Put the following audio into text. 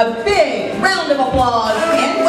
A big round of applause.